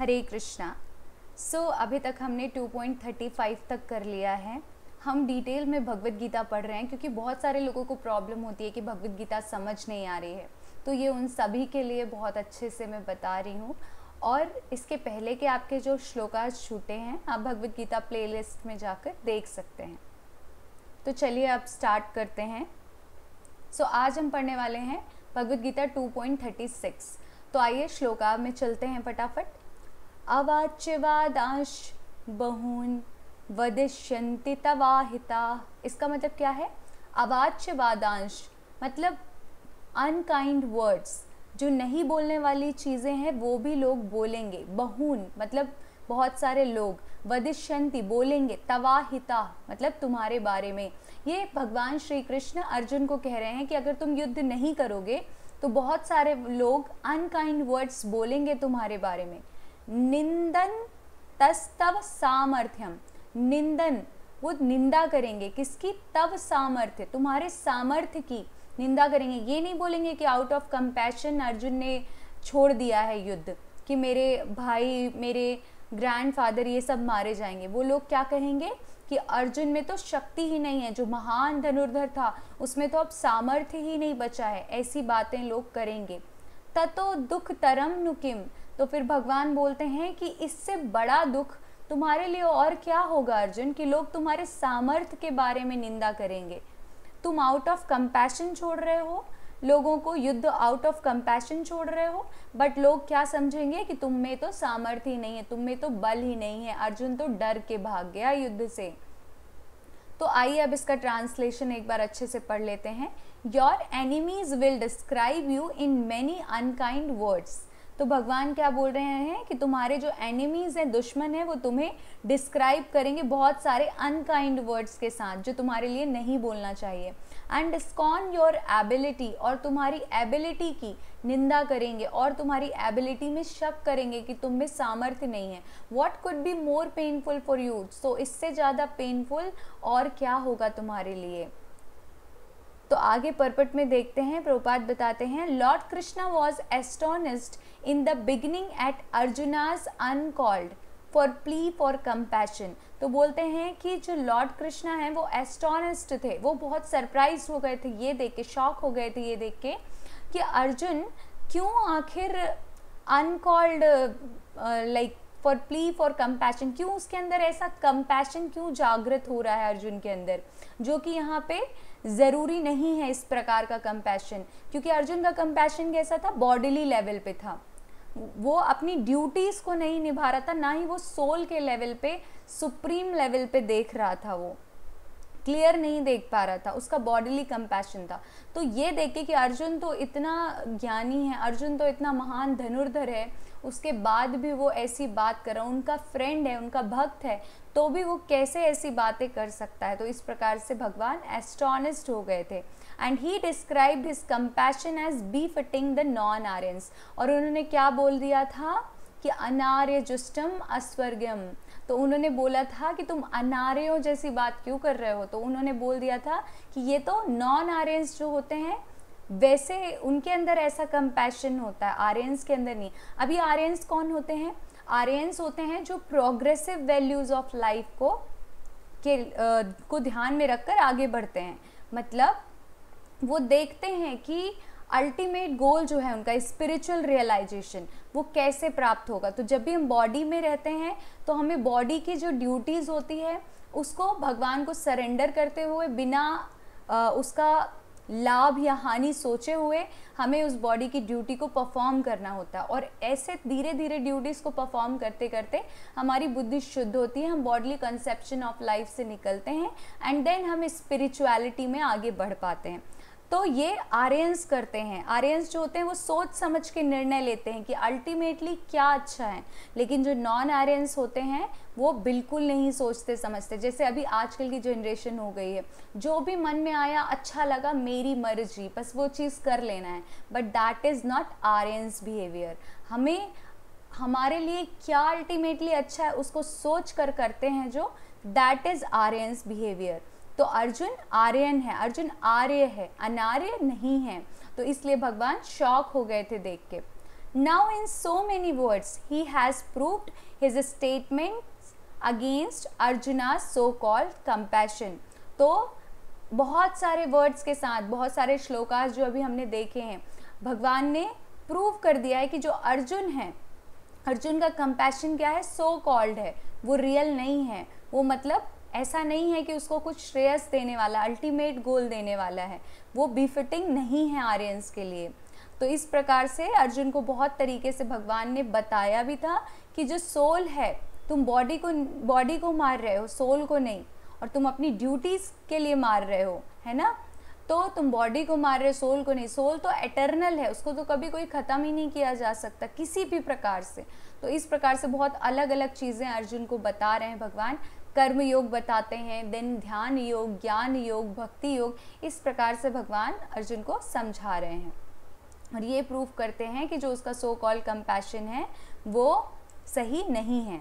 हरे कृष्णा। सो so, अभी तक हमने 2.35 तक कर लिया है। हम डिटेल में भगवत गीता पढ़ रहे हैं क्योंकि बहुत सारे लोगों को प्रॉब्लम होती है कि भगवत गीता समझ नहीं आ रही है। तो ये उन सभी के लिए बहुत अच्छे से मैं बता रही हूँ। और इसके पहले के आपके जो श्लोकाज छूटे हैं आप भगवत गीता प्लेलिस्ट में जाकर देख सकते हैं। तो चलिए अब स्टार्ट करते हैं। सो so, आज हम पढ़ने वाले हैं भगवत गीता 2.36 तो आइए श्लोका में चलते हैं फटाफट। अवाच्यवादांश बहून वदिष्यंति तवाहिता। इसका मतलब क्या है? अवाच्यवादांश मतलब अनकाइंड वर्ड्स जो नहीं बोलने वाली चीज़ें हैं, वो भी लोग बोलेंगे। बहून मतलब बहुत सारे लोग। वदिष्यंति बोलेंगे, तवाहिता मतलब तुम्हारे बारे में। ये भगवान श्री कृष्ण अर्जुन को कह रहे हैं कि अगर तुम युद्ध नहीं करोगे तो बहुत सारे लोग अनकाइंड वर्ड्स बोलेंगे तुम्हारे बारे में। निंदन तस्तव सामर्थ्यम। निंदन, वो निंदा करेंगे। किसकी? तव सामर्थ्य। तुम्हारे सामर्थ्य की निंदा करेंगे। ये नहीं बोलेंगे कि आउट ऑफ़ कंपैशन अर्जुन ने छोड़ दिया है युद्ध, कि मेरे भाई, मेरे ग्रैंडफादर ये सब मारे जाएँगे। वो लोग क्या कहेंगे? कि अर्जुन में तो शक्ति ही नहीं है। जो महान धनुर्धर था, उसमें तो अब सामर्थ्य ही नहीं बचा है। ऐसी बातें लोग करेंगे। ततो दुख तरम नुकिम तो फिर भगवान बोलते हैं कि इससे बड़ा दुख तुम्हारे लिए और क्या होगा, अर्जुन, कि लोग तुम्हारे सामर्थ्य के बारे में निंदा करेंगे। तुम आउट ऑफ़ कंपैशन छोड़ रहे हो, लोगों को युद्ध आउट ऑफ़ कंपैशन छोड़ रहे हो बट लोग क्या समझेंगे कि तुम में तो सामर्थ्य ही नहीं है, तुम में तो बल ही नहीं है। अर्जुन तो डर के भाग गया युद्ध से। तो आइए अब इसका ट्रांसलेशन एक बार अच्छे से पढ़ लेते हैं। Your enemies will describe you in many unkind words तो भगवान क्या बोल रहे हैं कि तुम्हारे जो एनिमीज हैं, दुश्मन है, वो तुम्हें डिस्क्राइब करेंगे बहुत सारे अनकाइंड वर्ड्स के साथ, जो तुम्हारे लिए नहीं बोलना चाहिए। एंड डिस्कॉन योर एबिलिटी और तुम्हारी एबिलिटी की निंदा करेंगे और तुम्हारी एबिलिटी में शक करेंगे कि तुम में सामर्थ्य नहीं है। What could be more painful for you so इससे ज़्यादा पेनफुल और क्या होगा तुम्हारे लिए? तो आगे परपट में देखते हैं, प्रभुपाद बताते हैं, lord Krishna was astonished in the beginning at Arjuna's uncalled for plea for compassion तो बोलते हैं कि जो लॉर्ड कृष्णा हैं, वो एस्टोनिस्ट थे। वो बहुत सरप्राइज़ हो गए थे। ये देख के शॉक हो गए थे ये देख के कि अर्जुन क्यों आखिर uncalled like for plea for compassion क्यों उसके अंदर ऐसा कंपैशन क्यों जागृत हो रहा है अर्जुन के अंदर? जो कि यहाँ पे ज़रूरी नहीं है इस प्रकार का कंपैशन क्योंकि अर्जुन का कंपैशन कैसा था? बॉडीली लेवल पे था। वो अपनी ड्यूटीज़ को नहीं निभा रहा था, ना ही वो सोल के लेवल पे सुप्रीम लेवल पे देख रहा था वो। क्लियर नहीं देख पा रहा था, उसका बॉडीली कंपैशन था। तो ये देखे कि अर्जुन तो इतना ज्ञानी है, अर्जुन तो इतना महान धनुर्धर है, उसके बाद भी वो ऐसी बात कर रहा उनका फ्रेंड है, उनका भक्त है तो भी वो कैसे ऐसी बातें कर सकता है? तो इस प्रकार से भगवान एस्ट्रॉनिस्ट हो गए थे। And he described his compassion as befitting the non Aryans और उन्होंने क्या बोल दिया था कि अनार्य जुस्टम अस्वर्गम। तो उन्होंने बोला था कि तुम अनार्यों जैसी बात क्यों कर रहे हो? तो उन्होंने बोल दिया था कि ये तो नॉन आर्यंस जो होते हैं वैसे उनके अंदर ऐसा कंपैशन होता है आर्यंस के अंदर नहीं। अभी आर्यंस कौन होते हैं? आर्यंस होते हैं जो प्रोग्रेसिव वैल्यूज़ ऑफ़ लाइफ को के आ, को ध्यान में रखकर आगे बढ़ते हैं। मतलब वो देखते हैं कि अल्टीमेट गोल जो है उनका स्पिरिचुअल रियलाइजेशन वो कैसे प्राप्त होगा? तो जब भी हम बॉडी में रहते हैं तो हमें बॉडी की जो ड्यूटीज़ होती है उसको भगवान को सरेंडर करते हुए बिना आ, उसका लाभ या हानि सोचे हुए हमें उस बॉडी की ड्यूटी को परफॉर्म करना होता है। और ऐसे धीरे धीरे ड्यूटीज़ को परफॉर्म करते करते हमारी बुद्धि शुद्ध होती है हम बॉडली कंसेप्शन ऑफ़ लाइफ से निकलते हैं एंड देन हम स्पिरिचुअलिटी में आगे बढ़ पाते हैं। तो ये आर्यंस करते हैं। आर्यंस जो होते हैं, वो सोच समझ के निर्णय लेते हैं कि अल्टीमेटली क्या अच्छा है। लेकिन जो नॉन आर्यंस होते हैं, वो बिल्कुल नहीं सोचते, समझते। जैसे अभी आजकल की जनरेशन हो गई है। जो भी मन में आया अच्छा लगा, मेरी मर्ज़ी, बस वो चीज़ कर लेना है। But that is not Aryans behaviour हमें, हमारे लिए क्या अल्टीमेटली अच्छा है, उसको सोच कर करते हैं जो दैट इज़ आर्यंस बिहेवियर तो अर्जुन आर्यन है, अर्जुन आर्य है, अनार्य नहीं है। तो इसलिए भगवान शौक हो गए थे देख के। Now in so many words he has proved his statement against Arjuna so called compassion तो बहुत सारे वर्ड्स के साथ, बहुत सारे श्लोकास जो अभी हमने देखे हैं, भगवान ने प्रूव कर दिया है कि जो अर्जुन है, अर्जुन का कंपैशन क्या है? सो so कॉल्ड है। वो रियल नहीं है। वो मतलब ऐसा नहीं है कि उसको कुछ श्रेयस देने वाला अल्टीमेट गोल देने वाला है। वो बीफिटिंग नहीं है आर्यंस के लिए। तो इस प्रकार से अर्जुन को बहुत तरीके से भगवान ने बताया भी था कि जो सोल है, तुम बॉडी को बॉडी को मार रहे हो सोल को नहीं, और तुम अपनी ड्यूटीज़ के लिए मार रहे हो, है ना? तो तुम बॉडी को मार रहे हो सोल को नहीं। सोल तो एटर्नल है, उसको तो कभी कोई ख़त्म ही नहीं किया जा सकता, किसी भी प्रकार से। तो इस प्रकार से बहुत अलग अलग चीज़ें अर्जुन को बता रहे हैं भगवान। कर्म योग बताते हैं, देन ध्यान योग, ज्ञान योग, भक्ति योग, इस प्रकार से भगवान अर्जुन को समझा रहे हैं। और ये प्रूफ करते हैं कि जो उसका सो कॉल कंपैशन है, वो सही नहीं है।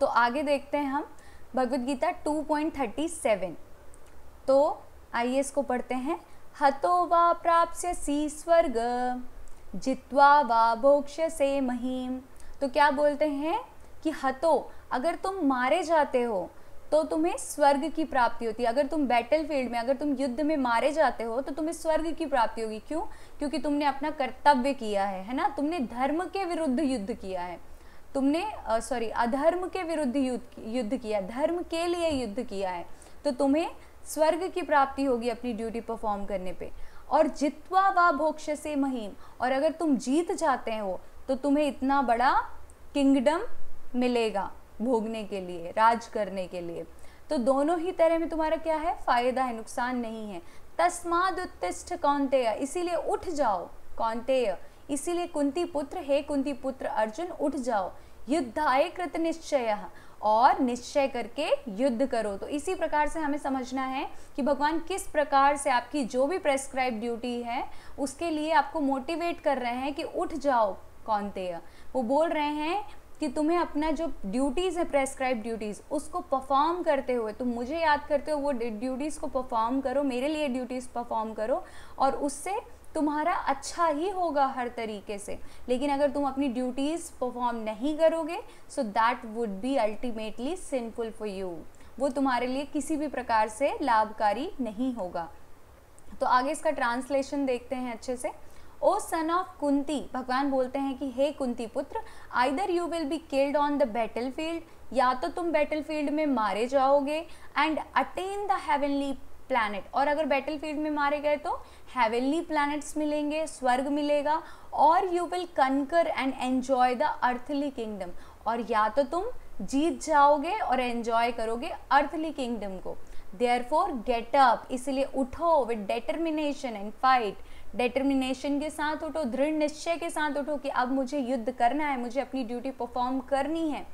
तो आगे देखते हैं हम भगवद गीता 2.37 तो आइए इसको पढ़ते हैं। हतो वा प्राप्स्य सी स्वर्ग, जित्वा वा भोक्ष से महीम। तो क्या बोलते हैं कि हतो अगर तुम मारे जाते हो तो तुम्हें स्वर्ग की प्राप्ति होती है। अगर तुम बैटल फ़ील्ड में, अगर तुम युद्ध में मारे जाते हो तो तुम्हें स्वर्ग की प्राप्ति होगी। क्यों? क्योंकि तुमने अपना कर्तव्य किया है है ना? तुमने धर्म के विरुद्ध युद्ध किया है। तुमने सॉरी अधर्म के विरुद्ध युद्ध युद्ध किया धर्म के लिए युद्ध किया है। तो तुम्हें स्वर्ग की प्राप्ति होगी अपनी ड्यूटी परफॉर्म करने पे। और जितवा व भोक्ष से महीम। और अगर तुम जीत जाते हो तो तुम्हें इतना बड़ा किंगडम मिलेगा। भोगने के लिए, राज करने के लिए। तो दोनों ही तरह में तुम्हारा क्या है? फ़ायदा है, नुकसान नहीं है। तस्माद उत्तिष्ठ कौनतेय, इसीलिए उठ जाओ। कौनतेय, इसीलिए कुंती पुत्र, हे कुंती पुत्र अर्जुन, उठ जाओ। युद्धाय कृत निश्चय, और निश्चय करके युद्ध करो। तो इसी प्रकार से हमें समझना है कि भगवान किस प्रकार से आपकी जो भी प्रेस्क्राइब ड्यूटी है, उसके लिए आपको मोटिवेट कर रहे हैं कि उठ जाओ, कौनतेय। वो बोल रहे हैं कि तुम्हें अपना जो ड्यूटीज़ है प्रेस्क्राइब ड्यूटीज़ उसको परफॉर्म करते हुए, तुम मुझे याद करते हो, वो ड्यूटीज़ को परफॉर्म करो, मेरे लिए ड्यूटीज़ परफॉर्म करो, और उससे तुम्हारा अच्छा ही होगा हर तरीके से। लेकिन अगर तुम अपनी ड्यूटीज़ परफॉर्म नहीं करोगे so that would be ultimately sinful for you वो तुम्हारे लिए किसी भी प्रकार से लाभकारी नहीं होगा। तो आगे इसका ट्रांसलेशन देखते हैं अच्छे से। ओ सन ऑफ़ कुंती, भगवान बोलते हैं कि हे कुंती पुत्र either you will be killed on the battlefield या तो तुम बैटल फ़ील्ड में मारे जाओगे and attain the heavenly planet और अगर बैटल फ़ील्ड में मारे गए तो हेवनली प्लैनेट्स मिलेंगे, स्वर्ग मिलेगा, और you will conquer and enjoy the earthly kingdom और या तो तुम जीत जाओगे और एन्जॉय करोगे अर्थली किंगडम को. देयर फोर गेट अप इसलिए उठो with determination and fight determination के साथ उठो, दृढ़ निश्चय के साथ उठो कि अब मुझे युद्ध करना है, मुझे अपनी ड्यूटी परफॉर्म करनी है।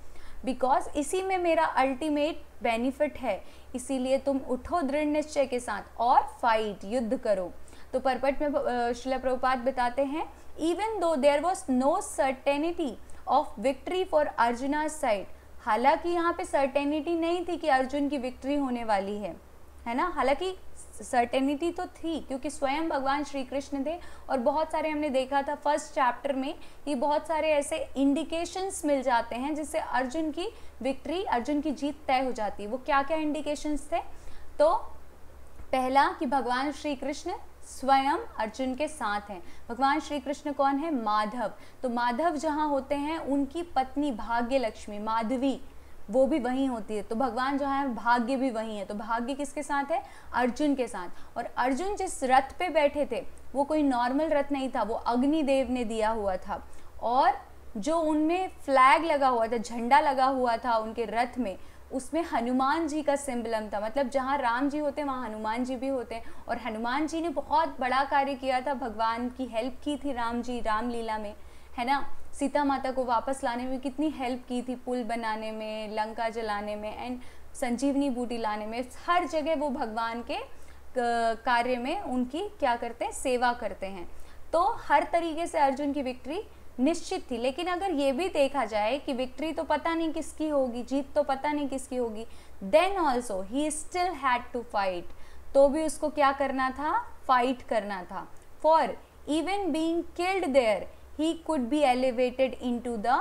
बिकॉज़ इसी में मेरा अल्टीमेट बेनिफिट है। इसीलिए तुम उठो दृढ़ निश्चय के साथ और फाइट युद्ध करो। तो परपट में शिला प्रभुपात बताते हैं even though there was no certainty of victory for Arjuna side हालाँकि यहाँ पे सर्टेनिटी नहीं थी कि अर्जुन की विक्ट्री होने वाली है। है ना? हालाँकि सर्टेनिटी तो थी, क्योंकि स्वयं भगवान श्री कृष्ण थे और बहुत सारे हमने देखा था फ़र्स्ट चैप्टर में कि बहुत सारे ऐसे इंडिकेशंस मिल जाते हैं जिससे अर्जुन की विक्ट्री अर्जुन की जीत तय हो जाती है। वो क्या क्या इंडिकेशंस थे? तो पहला कि भगवान श्री कृष्ण स्वयं अर्जुन के साथ हैं। भगवान श्री कृष्ण कौन है? माधव। तो माधव जहाँ होते हैं, उनकी पत्नी भाग्य लक्ष्मी माधवी। वो भी वहीं होती है। तो भगवान जो है, भाग्य भी वहीं है। तो भाग्य किसके साथ है? अर्जुन के साथ। और अर्जुन जिस रथ पे बैठे थे, वो कोई नॉर्मल रथ नहीं था, वो अग्निदेव ने दिया हुआ था। और जो उनमें फ्लैग लगा हुआ था, झंडा लगा हुआ था उनके रथ में, उसमें हनुमान जी का सिम्बलम था। मतलब जहाँ राम जी होते हैं वहाँ हनुमान जी भी होते। हैं और हनुमान जी ने बहुत बड़ा कार्य किया था, भगवान की हेल्प की थी राम जी, रामलीला में। है ना? सीता माता को वापस लाने में कितनी हेल्प की थी पुल बनाने में, लंका जलाने में एंड संजीवनी बूटी लाने में। हर जगह वो भगवान के कार्य में उनकी क्या करते हैं? सेवा करते हैं। तो हर तरीके से अर्जुन की विक्ट्री निश्चित थी। लेकिन अगर ये भी देखा जाए कि विक्ट्री तो पता नहीं किसकी होगी, जीत तो पता नहीं किसकी होगी then also he still had to fight तो भी उसको क्या करना था? फाइट करना था। For even being killed there he could be elevated into the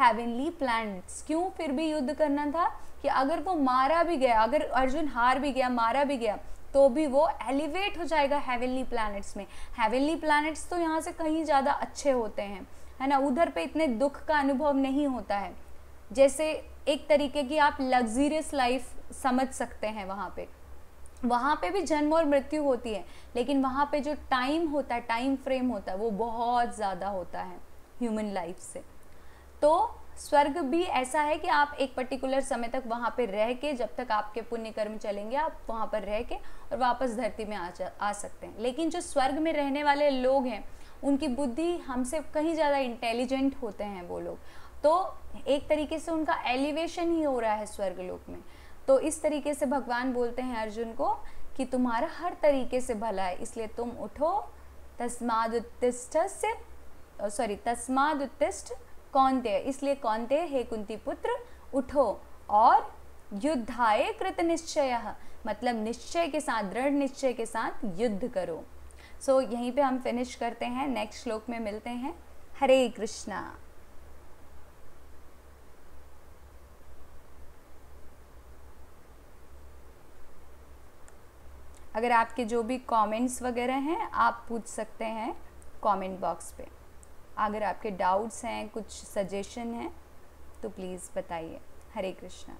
heavenly planets क्यों फिर भी युद्ध करना था? कि अगर वो मारा भी गया, अगर अर्जुन हार भी गया, मारा भी गया तो भी वो एलिवेट हो जाएगा हेवनली प्लैनेट्स में। हेवनली प्लैनेट्स तो यहाँ से कहीं ज़्यादा अच्छे होते हैं, है ना? उधर पे इतने दुख का अनुभव नहीं होता है। जैसे एक तरीके की आप लग्जीरियस लाइफ समझ सकते हैं वहाँ पे। वहाँ पे भी जन्म और मृत्यु होती है, लेकिन वहाँ पे जो टाइम होता है टाइम फ्रेम होता है, वो बहुत ज़्यादा होता है ह्यूमन लाइफ से। तो स्वर्ग भी ऐसा है कि आप एक पर्टिकुलर समय तक वहाँ पे रह के, जब तक आपके पुण्य कर्म चलेंगे, आप वहाँ पर रह के और वापस धरती में आ जा, आ सकते हैं। लेकिन जो स्वर्ग में रहने वाले लोग हैं, उनकी बुद्धि हमसे कहीं ज़्यादा इंटेलिजेंट होते हैं वो लोग। तो एक तरीके से उनका एलिवेशन ही हो रहा है स्वर्ग लोक में। तो इस तरीके से भगवान बोलते हैं अर्जुन को कि तुम्हारा हर तरीके से भला है इसलिए तुम उठो तस्माद उत्तिष्ठ से सॉरी तस्माद उत्तिष्ठ कौनते इसलिए कौनते हे कुंती पुत्र उठो और युद्धाय कृत निश्चय मतलब निश्चय के साथ दृढ़ निश्चय के साथ युद्ध करो। सो so, यहीं पे हम फिनिश करते हैं। नेक्स्ट श्लोक में मिलते हैं। हरे कृष्णा। अगर आपके जो भी कमेंट्स वगैरह हैं, आप पूछ सकते हैं कमेंट बॉक्स पे। अगर आपके डाउट्स हैं, कुछ सजेशन हैं तो प्लीज़ बताइए। हरे कृष्णा।